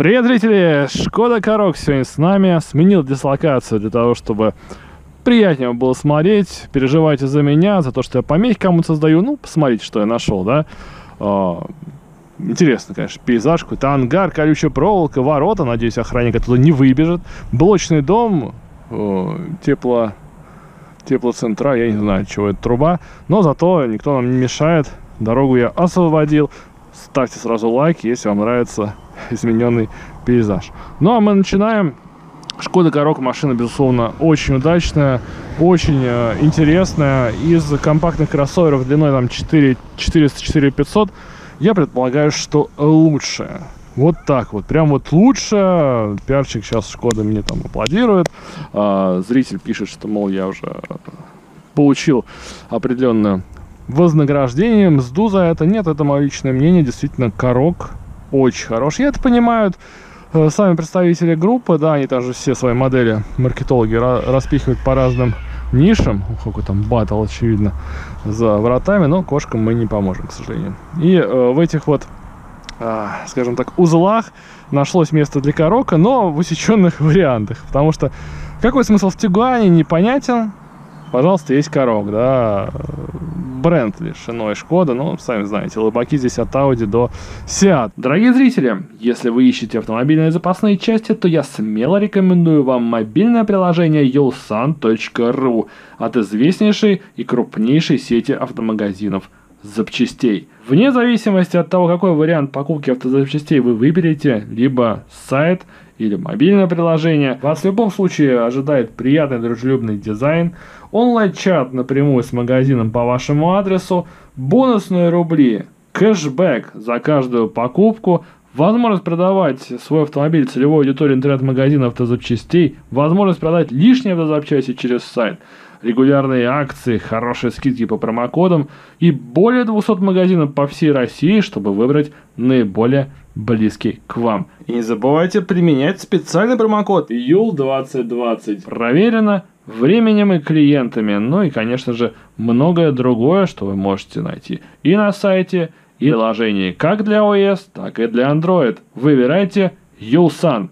Привет, зрители! Шкода Корок сегодня с нами. Сменил дислокацию для того, чтобы приятнее было смотреть. Переживайте за меня, за то, что я помехи кому-то создаю. Ну, посмотрите, что я нашел, да. А, интересно, конечно, пейзаж, какой-то ангар, колючая проволока, ворота. Надеюсь, охранник оттуда не выбежит. Блочный дом, тепло, теплоцентра, я не знаю, чего это труба. Но зато никто нам не мешает. Дорогу я освободил. Ставьте сразу лайк, если вам нравится измененный пейзаж. Ну а мы начинаем. Шкода Корок машина, безусловно, очень удачная, очень э, интересная. Из компактных кроссоверов длиной там 4 400 500 я предполагаю, что лучшая. Вот так вот, прям вот лучше. Пиарчик сейчас Шкода мне там аплодирует. А, зритель пишет, что, мол, я уже получил определенное вознаграждение, мзду за это. Нет, это мое личное мнение. Действительно, Корок очень хорош. Я это понимают э, сами представители группы, да, они также все свои модели, маркетологи, распихивают по разным нишам. Какой там батл, очевидно, за вратами, но кошкам мы не поможем, к сожалению. И э, в этих вот, э, скажем так, узлах нашлось место для корока, но в усеченных вариантах. Потому что какой смысл в Тигуане, непонятен. Пожалуйста, есть корок, да, бренд лишеной Шкода, ну, сами знаете, лобаки здесь от Audi до Seat. Дорогие зрители, если вы ищете автомобильные запасные части, то я смело рекомендую вам мобильное приложение yulsan.ru от известнейшей и крупнейшей сети автомагазинов запчастей. Вне зависимости от того, какой вариант покупки автозапчастей вы выберете, либо сайт или мобильное приложение, вас в любом случае ожидает приятный дружелюбный дизайн, онлайн-чат напрямую с магазином по вашему адресу, бонусные рубли, кэшбэк за каждую покупку, возможность продавать свой автомобиль целевой аудитории интернет-магазина автозапчастей, возможность продать лишние автозапчасти через сайт, регулярные акции, хорошие скидки по промокодам и более 200 магазинов по всей России, чтобы выбрать наиболее близкий к вам. И не забывайте применять специальный промокод YUL2020. Проверено временем и клиентами, ну и, конечно же, многое другое, что вы можете найти и на сайте, и в приложении как для iOS, так и для Android. Выбирайте Юлсан.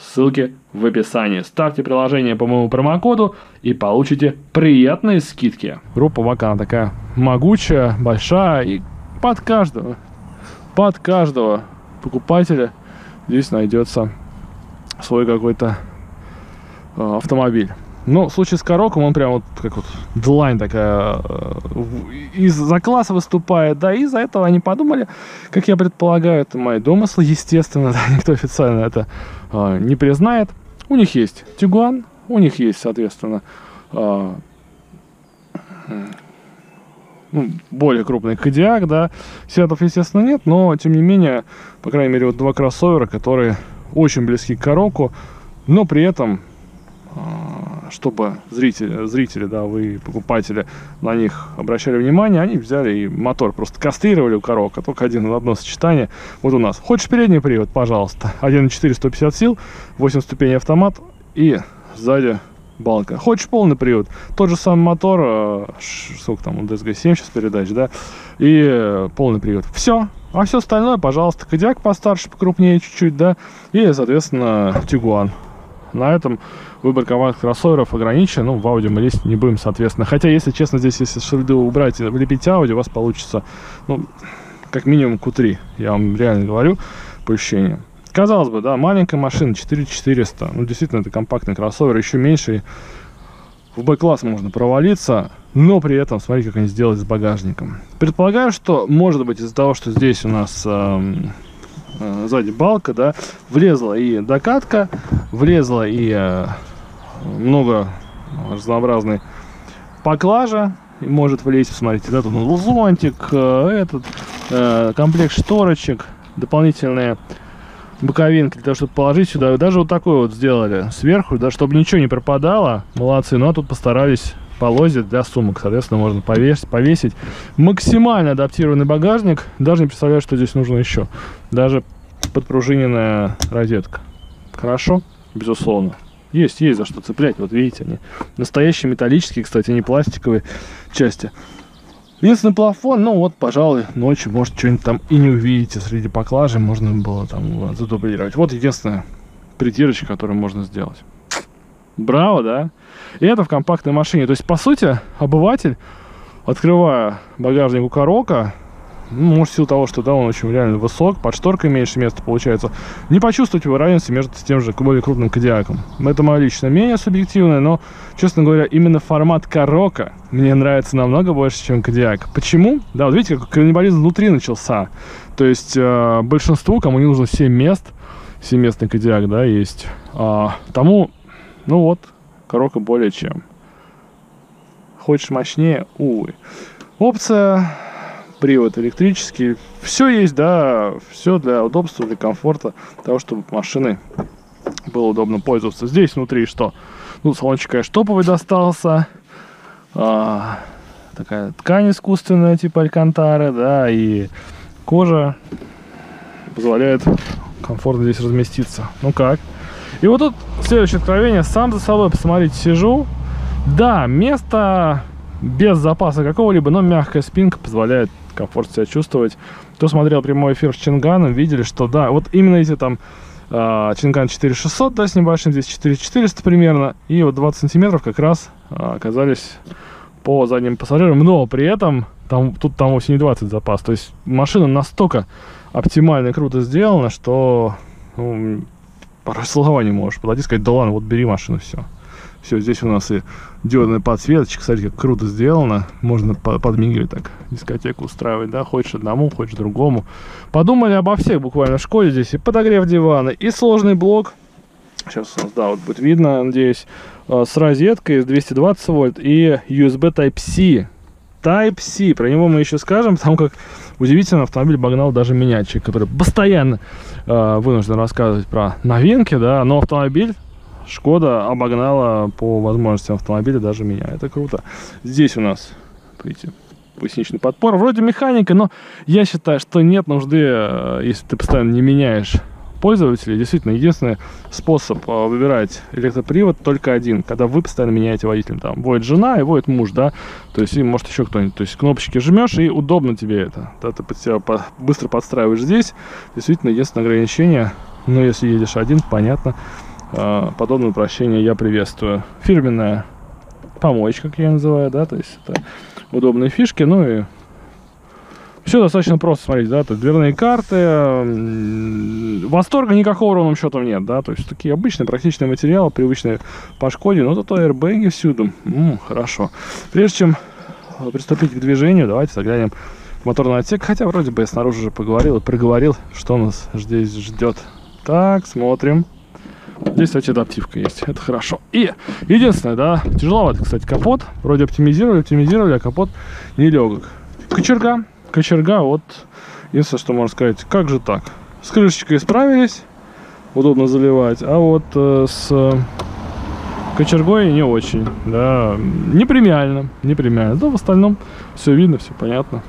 Ссылки в описании. Ставьте приложение по моему промокоду и получите приятные скидки. Группа Вака, такая могучая, большая и под каждого, под каждого покупателя здесь найдется свой какой-то э, автомобиль. Но в случае с Короком он прям вот как вот длань такая э, из-за класса выступает, да, из-за этого они подумали, как я предполагаю, это мои домыслы, естественно, да, никто официально это э, не признает. У них есть Тигуан, у них есть, соответственно, э, ну, более крупный Кодиак, да. Сиатов, естественно, нет, но, тем не менее, по крайней мере, вот два кроссовера, которые очень близки к Короку, но при этом а, чтобы зрители, зрители, да, вы покупатели на них обращали внимание, они взяли и мотор просто кастрировали у Корока, только один на одно сочетание. Вот у нас. Хочешь передний привод, пожалуйста. 1.4 150 сил, 8 ступеней автомат и сзади балка. Хочешь полный привод, тот же самый мотор, э, сколько там, DSG-7 сейчас передач, да, и э, полный привод. Все. А все остальное, пожалуйста, Кодиак постарше, покрупнее чуть-чуть, да, и, соответственно, Тигуан. На этом выбор команд кроссоверов ограничен, ну, в аудио мы лезть не будем, соответственно. Хотя, если честно, здесь, если шильды убрать и влепить аудио, у вас получится, ну, как минимум Q3, я вам реально говорю, по ощущениям. Казалось бы, да, маленькая машина, 4400. Ну, действительно, это компактный кроссовер, еще меньше. В Б-класс можно провалиться, но при этом, смотри, как они сделали с багажником. Предполагаю, что, может быть, из-за того, что здесь у нас э, э, сзади балка, да, влезла и докатка, влезла и э, много разнообразной поклажа, может влезть, посмотрите, да, тут зонтик, э, этот, э, комплект шторочек, дополнительные боковинки для того, чтобы положить сюда. Даже вот такой вот сделали сверху, да, чтобы ничего не пропадало. Молодцы. Но тут постарались полозить для сумок. Соответственно, можно повесить, повесить. Максимально адаптированный багажник. Даже не представляю, что здесь нужно еще. Даже подпружиненная розетка. Хорошо? Безусловно. Есть, есть за что цеплять. Вот видите, они настоящие металлические, кстати, не пластиковые части. Единственный плафон, ну вот, пожалуй, ночью, может, что-нибудь там и не увидите среди поклажи, можно было там задублировать. Вот единственная притирочка, которую можно сделать. Браво, да? И это в компактной машине. То есть, по сути, обыватель, открывая багажник у Карока, ну, может, в силу того, что да, он очень реально высок, под шторкой меньше места получается, не почувствовать его разницы между тем же более крупным кадиаком. Это мое личное мнение субъективное, но, честно говоря, именно формат Карока мне нравится намного больше, чем кадиак. Почему? Да, вот видите, как каннибализм внутри начался. То есть э, большинству, кому не нужно 7 мест, 7-местный кадиак, да, есть, э, тому, ну вот, Карока более чем. Хочешь мощнее? Увы. Опция привод электрический. Все есть, да, все для удобства, для комфорта, того, чтобы машиной было удобно пользоваться. Здесь внутри что? Ну, салончик, конечно, топовый достался. А, такая ткань искусственная, типа алькантары, да, и кожа позволяет комфортно здесь разместиться. Ну как? И вот тут следующее откровение. Сам за собой, посмотрите, сижу. Да, место без запаса какого-либо, но мягкая спинка позволяет комфортно себя чувствовать. Кто смотрел прямой эфир с Чинганом, видели, что да, вот именно эти там э, Чинган 4600, да, с небольшим, здесь 4400 примерно, и вот 20 сантиметров как раз э, оказались по задним пассажирам, но при этом там, тут там вовсе не 20 запас, то есть машина настолько оптимально и круто сделана, что ну, порой слова не можешь подойти и сказать, да ладно, вот бери машину, все. Все, здесь у нас и диодная подсветочка, кстати, как круто сделано. Можно подмигивать так, дискотеку устраивать, да, хочешь одному, хочешь другому. Подумали обо всех буквально в школе здесь. И подогрев дивана, и сложный блок. Сейчас у нас, да, вот будет видно, надеюсь, э, с розеткой, с 220 вольт и USB Type-C. Type-C, про него мы еще скажем, потому как удивительно автомобиль обогнал даже меня, человек, который постоянно э, вынужден рассказывать про новинки, да, но автомобиль Шкода обогнала по возможностям автомобиля даже меня. Это круто. Здесь у нас, видите, поясничный подпор. Вроде механика, но я считаю, что нет нужды, э, если ты постоянно не меняешь пользователей. Действительно, единственный способ э, выбирать электропривод только один, когда вы постоянно меняете водителя. Там водит жена и водит муж, да, то есть, и может еще кто-нибудь. То есть, кнопочки жмешь, и удобно тебе это. Да, ты под себя быстро подстраиваешь здесь. Действительно, единственное ограничение, ну, если едешь один, понятно, а, подобное упрощение я приветствую. Фирменная помоечка, как я называю, да, то есть это удобные фишки, ну и все достаточно просто, смотрите, да, то дверные карты, восторга никакого ровным счетом нет, да, то есть такие обычные практичные материалы, привычные по Шкоде, но зато аэрбэги всюду, М -м, хорошо. Прежде чем приступить к движению, давайте заглянем в моторный отсек, хотя вроде бы я снаружи уже поговорил и проговорил, что нас здесь ждет. Так, смотрим. Здесь, кстати, адаптивка есть. Это хорошо. И единственное, да, тяжеловатый, кстати, капот. Вроде оптимизировали, оптимизировали, а капот не легок. Кочерга. Кочерга, вот, единственное, что можно сказать, как же так? С крышечкой справились, удобно заливать, а вот э, с кочергой не очень, да, не премиально, не премиально. Да, в остальном все видно, все понятно,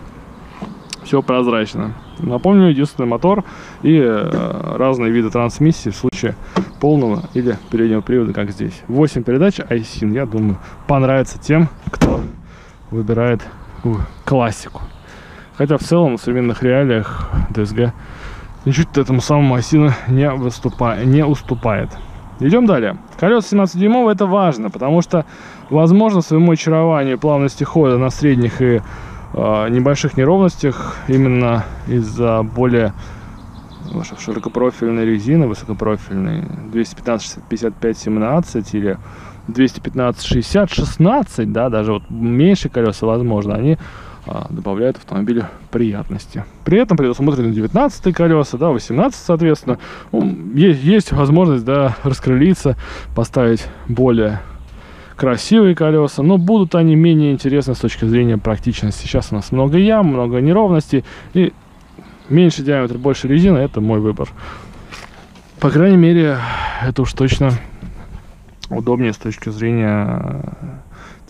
все прозрачно. Напомню, единственный мотор и э, разные виды трансмиссии в случае полного или переднего привода, как здесь. 8 передач iSyn, я думаю, понравится тем, кто выбирает uh, классику. Хотя в целом в современных реалиях DSG ничуть этому самому iSyn не, не уступает. Идем далее. Колеса 17 дюймовые это важно, потому что, возможно, своему очарованию плавности хода на средних и э, небольших неровностях именно из-за более широкопрофильной резины, высокопрофильной 215 55 17 или 215 60 16, да, даже вот меньше колеса, возможно, они а, добавляют автомобилю приятности. При этом предусмотрены 19 колеса, да, 18, соответственно. Ну, есть, есть возможность, да, раскрылиться, поставить более красивые колеса, но будут они менее интересны с точки зрения практичности. Сейчас у нас много ям, много неровностей, и меньше диаметр, больше резина, это мой выбор. По крайней мере, это уж точно удобнее с точки зрения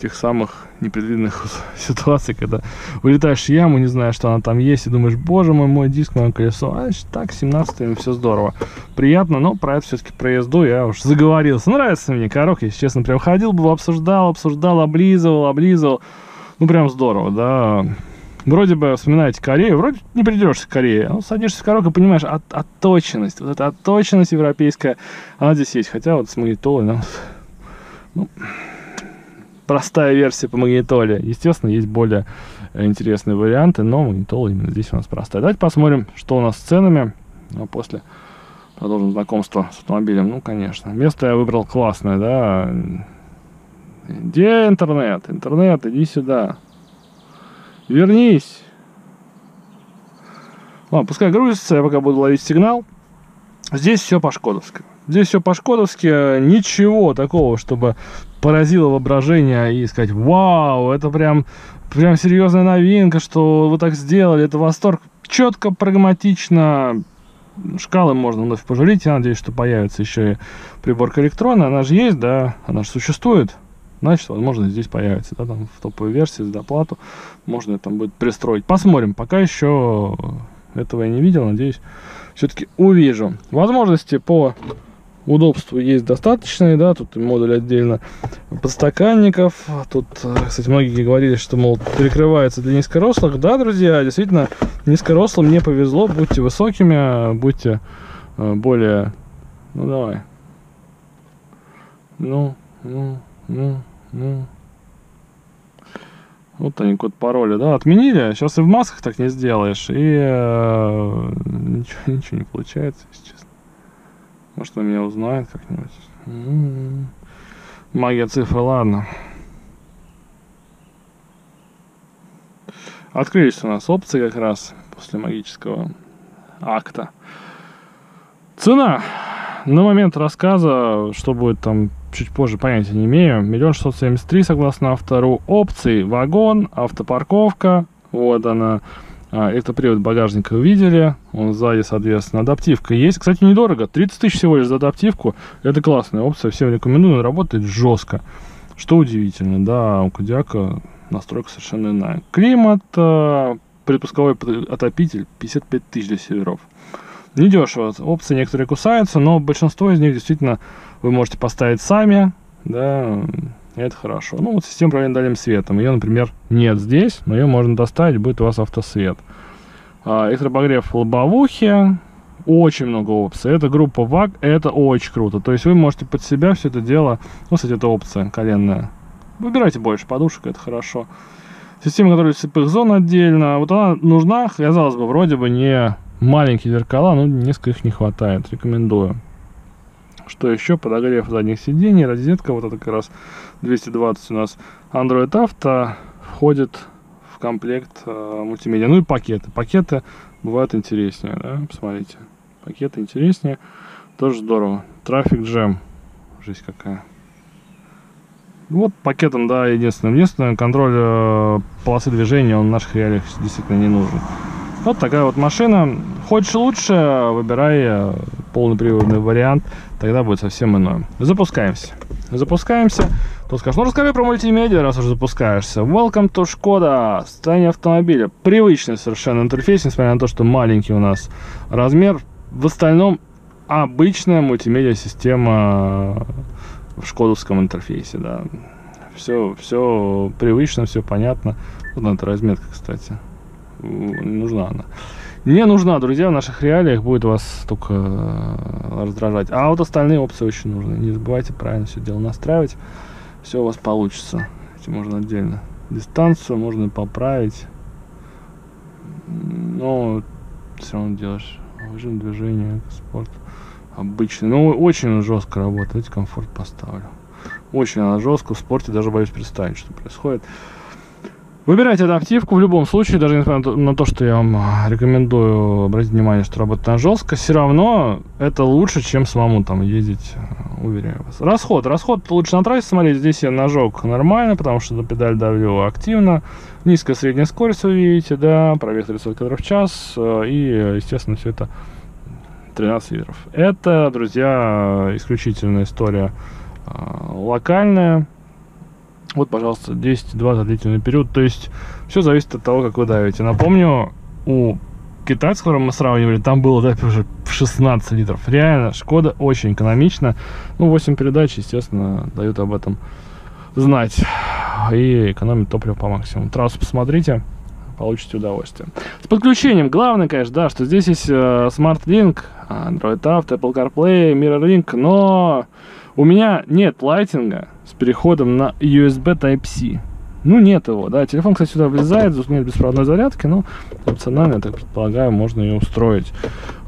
тех самых непредвиденных ситуаций, когда вылетаешь в яму, не знаешь, что она там есть, и думаешь, боже мой, мой диск, мое колесо. А так, 17 все здорово. Приятно, но про это все-таки проезду я уж заговорился. Нравится мне корок, если честно, прям ходил бы, обсуждал, обсуждал, облизывал, облизывал. Ну, прям здорово, да. вроде бы вспоминаете Корею, вроде не придешься к Корее. Ну, садишься в коробку и понимаешь, от, отточенность, вот эта отточенность европейская, она здесь есть. Хотя вот с магнитолой, ну, ну, простая версия по магнитоле. Естественно, есть более интересные варианты, но магнитола именно здесь у нас простая. Давайте посмотрим, что у нас с ценами. А после продолжим знакомство с автомобилем. Ну, конечно. Место я выбрал классное, да. Где интернет? Интернет, иди сюда. Вернись. Ладно, пускай грузится, я пока буду ловить сигнал. Здесь все по-шкодовски. Здесь все по-шкодовски. Ничего такого, чтобы поразило воображение и сказать, вау, это прям, прям серьезная новинка, что вы так сделали, это восторг. Четко, прагматично, шкалы можно вновь пожурить. Я надеюсь, что появится еще и приборка электронная. Она же есть, да, она же существует. Значит, возможно, здесь появится, да, там в топовой версии за доплату. Можно там будет пристроить. Посмотрим. Пока еще этого я не видел. Надеюсь, все-таки увижу. Возможности по удобству есть достаточные, да, тут модуль отдельно подстаканников. Тут, кстати, многие говорили, что, мол, перекрывается для низкорослых. Да, друзья, действительно, низкорослым не повезло. Будьте высокими, будьте э, более... Ну, давай. Ну, ну, ну, ну. Вот они код пароля, да, отменили. Сейчас и в масках так не сделаешь. И э, ничего, ничего не получается. Может, он меня узнает как-нибудь. М-м-м. Магия цифры, ладно. Открылись у нас опции как раз после магического акта. Цена на момент рассказа, что будет там чуть позже, понятия не имею. Миллион шестьсот семьдесят три согласно автору. Опции вагон, автопарковка. Вот она. А, электропривод багажника увидели. Он сзади, соответственно, адаптивка есть. Кстати, недорого. 30 тысяч всего лишь за адаптивку. Это классная опция. Всем рекомендую. Работает жестко. Что удивительно, да, у Кодиака настройка совершенно иная. Климат, э, предпусковой отопитель 55 тысяч для серверов. Недешево. Опции некоторые кусаются, но большинство из них действительно вы можете поставить сами. Да, это хорошо. Ну, вот система управления дальним светом. Ее, например, нет здесь, но ее можно доставить, будет у вас автосвет. А, лобовухи. Очень много опций. Это группа ВАГ, это очень круто. То есть вы можете под себя все это дело... Ну, кстати, это опция коленная. Выбирайте больше подушек, это хорошо. Система контроля слепых зон отдельно. Вот она нужна, казалось бы, вроде бы не маленькие зеркала, но несколько их не хватает. Рекомендую. Что еще? Подогрев задних сидений, розетка, вот это как раз 220 у нас. Android Auto входит в комплект э, мультимедиа. Ну и пакеты. Пакеты бывают интереснее, да, посмотрите. Пакеты интереснее, тоже здорово. Трафик джем, жизнь какая. Вот пакетом, да, единственное. Единственное, контроль э, полосы движения, он в наших реалиях действительно не нужен. Вот такая вот машина. Хочешь лучше, выбирай э, полноприводный вариант, тогда будет совсем иное. Запускаемся. Запускаемся. Тут скажешь, ну расскажи про мультимедиа, раз уже запускаешься. Welcome to Шкода. Состояние автомобиля. Привычный совершенно интерфейс, несмотря на то, что маленький у нас размер. В остальном обычная мультимедиа-система в шкодовском интерфейсе, да. Все, все привычно, все понятно. Вот эта разметка, кстати. Нужна она не нужна, друзья, в наших реалиях будет вас только э, раздражать. А вот остальные опции очень нужны. Не забывайте правильно все дело настраивать. Все у вас получится. Эти можно отдельно. Дистанцию можно поправить. Но все равно делаешь режим движения, спорт обычный. Ну, очень жестко работает. Комфорт поставлю. Очень она жестко. В спорте даже боюсь представить, что происходит. Выбирайте адаптивку в любом случае, даже несмотря на то, что я вам рекомендую обратить внимание, что работает она жестко, все равно это лучше, чем самому там ездить, э, уверяю вас. Расход. Расход лучше на трассе смотреть. Здесь я нажег нормально, потому что на педаль давлю активно. Низкая средняя скорость вы видите, да, пробег 30 км в час. Э, и, естественно, все это 13 литров. Это, друзья, исключительная история э, локальная вот, пожалуйста, 10-20 длительный период. То есть все зависит от того, как вы давите. Напомню, у китайцев, с которым мы сравнивали, там было да, уже 16 литров. Реально, Шкода очень экономично. Ну, 8 передач, естественно, дают об этом знать. И экономит топливо по максимуму. Трассу посмотрите, получите удовольствие. С подключением, главное, конечно, да, что здесь есть э, Smart Link, Android Auto, Apple CarPlay, MirrorLink, но у меня нет лайтинга с переходом на USB Type-C. Ну, нет его, да. Телефон, кстати, сюда влезает, тут нет беспроводной зарядки, но опционально, я так предполагаю, можно ее устроить.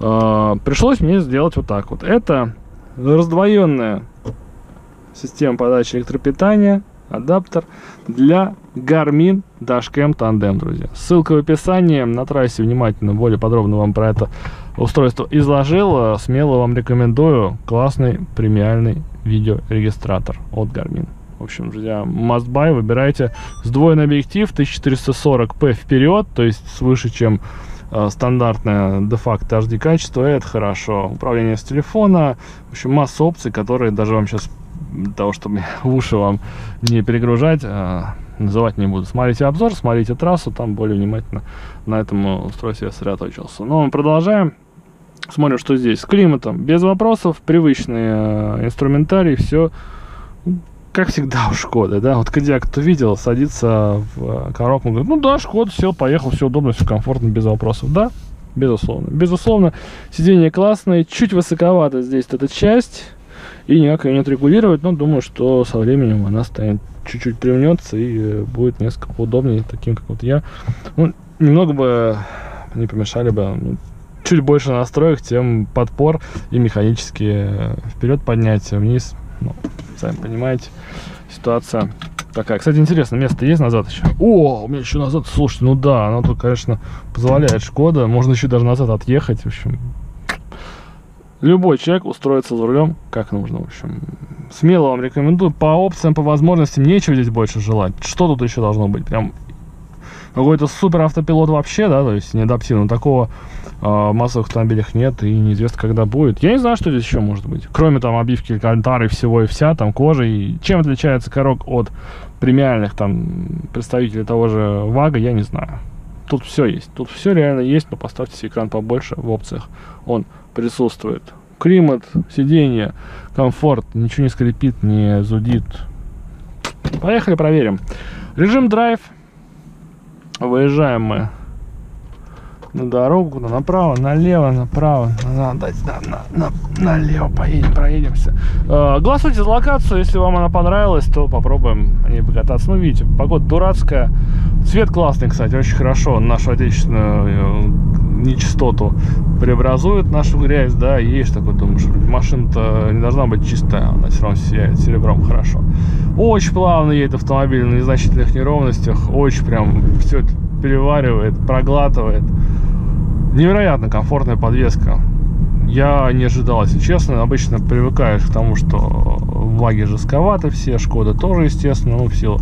Э, пришлось мне сделать вот так вот. Это раздвоенная система подачи электропитания, адаптер для Garmin Dashcam Tandem, друзья. Ссылка в описании. На трассе внимательно, более подробно вам про это устройство изложил. Смело вам рекомендую. Классный премиальный видеорегистратор от Garmin. В общем, друзья, must buy. Выбирайте сдвоенный объектив 1440p вперед, то есть свыше, чем э, стандартное де-факто HD качество. Это хорошо. Управление с телефона. В общем, масса опций, которые даже вам сейчас для того, чтобы уши вам не перегружать, а, называть не буду. Смотрите обзор, смотрите трассу, там более внимательно на этом устройстве я сосредоточился. Но мы продолжаем. Смотрим, что здесь. С климатом без вопросов, привычный э, инструментарий, все как всегда у Шкоды, да, вот Кодиак кто видел, садится в коробку, говорит, ну да, Шкода, сел, поехал, все удобно, все комфортно, без вопросов, да, безусловно. Безусловно, сиденье классное, чуть высоковато здесь эта часть, и никак ее не отрегулировать, но думаю, что со временем она станет чуть-чуть привнется и э, будет несколько удобнее, таким как вот я. Ну, немного бы не помешали бы ну, чуть больше настроек, тем подпор и механически э, вперед поднять, вниз. Ну, сами понимаете, ситуация такая. Кстати, интересно, место есть назад еще? О, у меня еще назад, слушайте, ну да, оно тут, конечно, позволяет Шкода. Можно еще даже назад отъехать, в общем, любой человек устроится за рулем как нужно, в общем. Смело вам рекомендую. По опциям, по возможностям, нечего здесь больше желать. Что тут еще должно быть? Прям какой-то супер автопилот вообще, да, то есть не адаптивно. Такого э, в массовых автомобилях нет и неизвестно, когда будет. Я не знаю, что здесь еще может быть. Кроме там обивки Алькантары, всего и вся, там кожи. И чем отличается корок от премиальных там представителей того же ВАГа, я не знаю. Тут все есть. Тут все реально есть, но поставьте себе экран побольше в опциях. Он присутствует. Климат, сиденье, комфорт, ничего не скрипит, не зудит. Поехали проверим. Режим драйв. Выезжаем мы на дорогу, направо, налево, направо, надо да, на, на, налево поедем, проедемся. Э, голосуйте за локацию, если вам она понравилась, то попробуем на ней покататься. Ну, видите, погода дурацкая, цвет классный, кстати, очень хорошо, нашу отечественную э, нечистоту преобразует, нашу грязь, да, есть такой, думаешь, машина-то не должна быть чистая, она все равно сияет серебром хорошо. Очень плавно едет автомобиль на незначительных неровностях, очень прям все это переваривает, проглатывает. Невероятно комфортная подвеска. Я не ожидал, если честно. Обычно привыкаешь к тому, что ваги жестковаты все, Шкода тоже, естественно, ну, в силу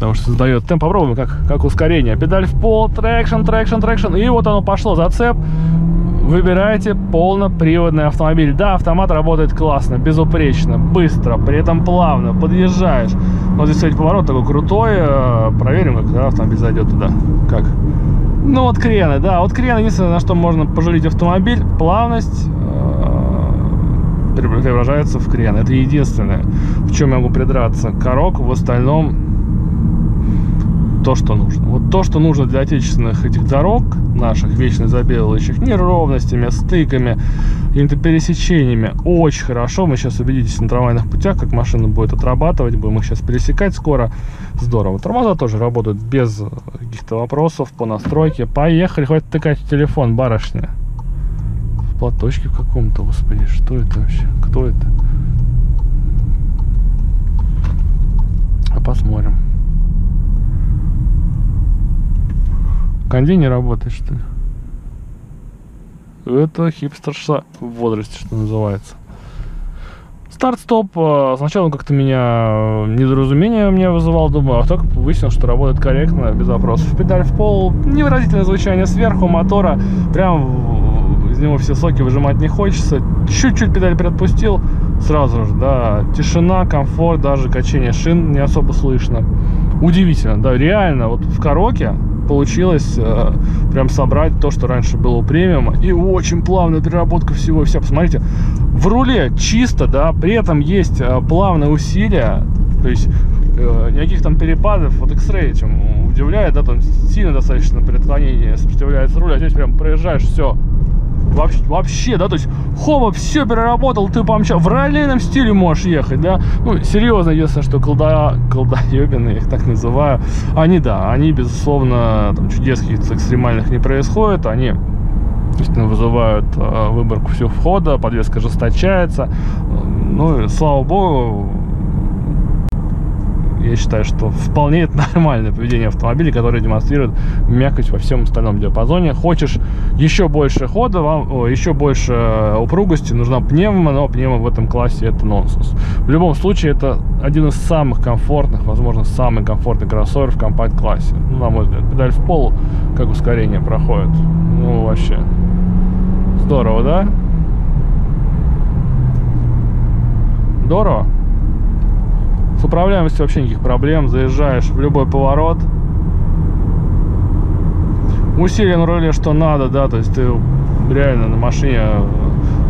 потому что задает темп. Попробуем, как, как ускорение. Педаль в пол, traction, traction, traction. И вот оно пошло, зацеп. Выбирайте полноприводный автомобиль. Да, автомат работает классно, безупречно, быстро, при этом плавно, подъезжаешь. Вот здесь, кстати, поворот такой крутой. Э, проверим, как да, автомобиль зайдет туда. Как? Ну вот крены, да, вот крены, единственное, на что можно пожалеть автомобиль, плавность э, преображается в крен. Это единственное, в чем я могу придраться. Корок в остальном то, что нужно. Вот то, что нужно для отечественных этих дорог наших, вечно забелывающих неровностями, стыками, какими-то пересечениями, очень хорошо. Мы сейчас убедитесь на трамвайных путях, как машина будет отрабатывать, будем их сейчас пересекать скоро. Здорово. Тормоза тоже работают без каких-то вопросов по настройке. Поехали, хватит тыкать в телефон, барышня. В платочке в каком-то, господи, что это вообще? Кто это? А посмотрим. Кондей не работает, что ли? Это хипстерша в возрасте, что называется. Старт-стоп. А, сначала он как-то меня недоразумение меня вызывал, думаю, а так выяснил, что работает корректно, без вопросов. Педаль в пол, невыразительное звучание сверху мотора, прям из него все соки выжимать не хочется. Чуть-чуть педаль приотпустил, сразу же, да, тишина, комфорт, даже качение шин не особо слышно. Удивительно, да, реально, вот в Короке получилось э, прям собрать то, что раньше было у премиума. И очень плавная переработка всего вся. Посмотрите, в руле чисто, да, при этом есть э, плавное усилие, то есть э, никаких там перепадов. Вот X-Ray этим удивляет, да, там сильно достаточно при отклонении сопротивляется руль, а здесь прям проезжаешь, все, вообще, вообще, да, то есть, хоба, все переработал, ты помчал, в раллийном стиле можешь ехать, да, ну, серьезно, единственное, что колда, колдоебины, их так называю, они, да, они, безусловно, там, чудес каких-то экстремальных не происходит, они вызывают э, выборку всего входа, подвеска ожесточается, ну, и, слава богу, я считаю, что вполне это нормальное поведение автомобиля, которое демонстрирует мягкость во всем остальном диапазоне. Хочешь еще больше хода, вам, о, еще больше э, упругости, нужна пневма, но пневма в этом классе это нонсенс. В любом случае, это один из самых комфортных, возможно, самый комфортный кроссовер в компакт-классе. Ну, на мой взгляд, педаль в пол, как ускорение проходит. Ну, вообще, здорово, да? Здорово. С управляемостью вообще никаких проблем. Заезжаешь в любой поворот. Усилие на руле, что надо, да, то есть ты реально на машине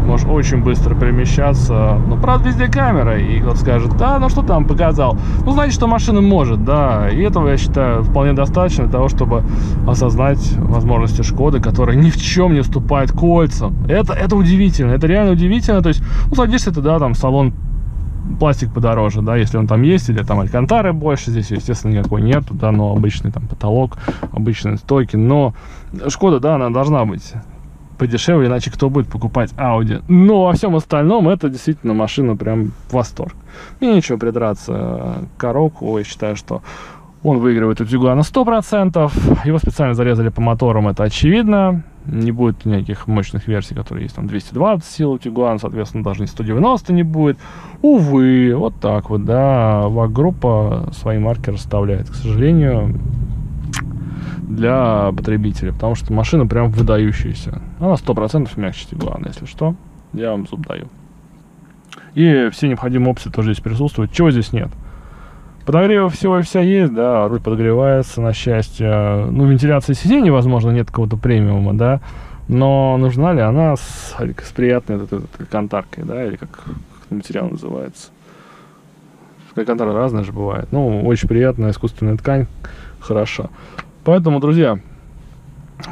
можешь очень быстро перемещаться. Ну, правда, везде камера, и кто скажет, да, ну что там показал? Ну, значит, что машина может, да, и этого, я считаю, вполне достаточно для того, чтобы осознать возможности Шкоды, которая ни в чем не уступает кольцам. Это, это удивительно, это реально удивительно, то есть, ну, садишься ты, да, там, салон пластик подороже, да, если он там есть, или там алькантары больше, здесь, естественно, никакой нет, да, но обычный там потолок, обычные стойки, но Шкода, да, она должна быть подешевле, иначе кто будет покупать Audi. Но во всем остальном это действительно машина прям восторг. Мне нечего придраться к коробку, я считаю, что он выигрывает у Тигуана 100%. Его специально зарезали по моторам, это очевидно. Не будет никаких мощных версий, которые есть там 220 сил у Тигуана, соответственно, даже не 190 не будет. Увы, вот так вот, да. ВАГ-группа свои марки расставляет, к сожалению, для потребителя, потому что машина прям выдающаяся. Она 100% мягче Тигуана, если что. Я вам зуб даю. И все необходимые опции тоже здесь присутствуют. Чего здесь нет? Подогрева всего и вся есть, да, руль подогревается, на счастье. Ну, вентиляция сидений, возможно, нет какого-то премиума, да, но нужна ли она с, с приятной вот этой, этой контаркой, да, или как, как материал называется. Контара разная же бывает. Ну, очень приятная искусственная ткань, хорошо. Поэтому, друзья,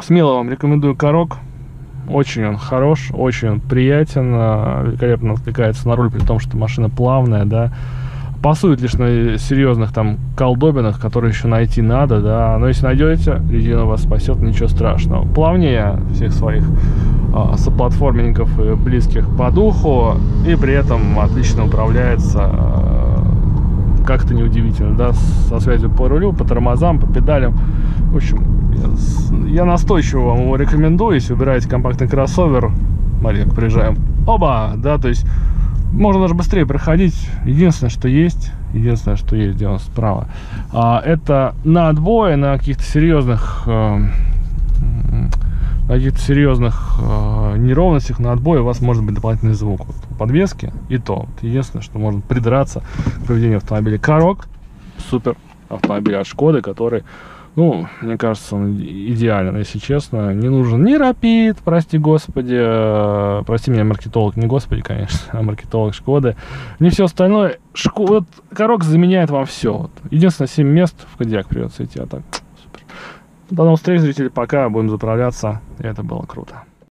смело вам рекомендую Корок. Очень он хорош, очень он приятен, а, великолепно откликается на руль, при том, что машина плавная, да, пасует лишь на серьезных там колдобинах, которые еще найти надо, да, но если найдете, резина вас спасет, ничего страшного. Плавнее всех своих а, соплатформенников и близких по духу, и при этом отлично управляется а, как-то неудивительно, да, со связью по рулю, по тормозам, по педалям. В общем, я, настойчиво вам его рекомендую, если выбираете компактный кроссовер, как приезжаем, оба, да, то есть можно даже быстрее проходить. Единственное, что есть, единственное, что есть, где нас справа, а, это на отбое, на каких-то серьезных э, на каких-то серьезных э, неровностях на отбое у вас может быть дополнительный звук вот, подвески и то. Вот, единственное, что можно придраться к поведению автомобиля. Корок, супер автомобиль от Шкоды, который ну, мне кажется, он идеален, если честно. Не нужен ни рапид, прости господи, э, прости меня, маркетолог, не господи, конечно, а маркетолог Шкоды. Не все остальное. Шко... Вот Корок заменяет вам все. Вот. Единственное, 7 мест в Кадиак придется идти, а так супер. До новых встреч, зрители, пока, будем заправляться, и это было круто.